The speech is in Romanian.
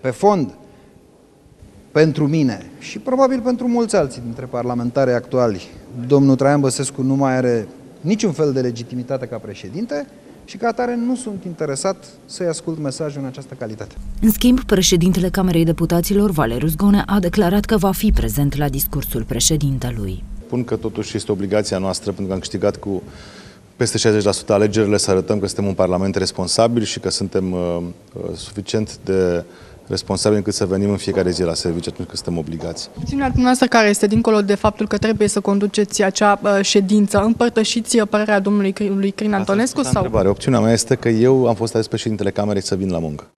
Pe fond, pentru mine și probabil pentru mulți alții dintre parlamentarii actuali, domnul Traian Băsescu nu mai are niciun fel de legitimitate ca președinte și ca atare nu sunt interesat să-i ascult mesajul în această calitate. În schimb, președintele Camerei Deputaților, Valerius Gone, a declarat că va fi prezent la discursul președintelui. Spun că totuși este obligația noastră, pentru că am câștigat cu peste 60% alegerile, să arătăm că suntem un parlament responsabil și că suntem uh, uh, suficient de responsabili încât să venim în fiecare zi la serviciu atunci când suntem obligați. Opțiunea dumneavoastră care este, dincolo de faptul că trebuie să conduceți acea uh, ședință, împărtășiți uh, părerea domnului lui Crin Antonescu? Asta sau? întrebare. Opțiunea mea este că eu am fost ales președintele Camerei să vin la muncă.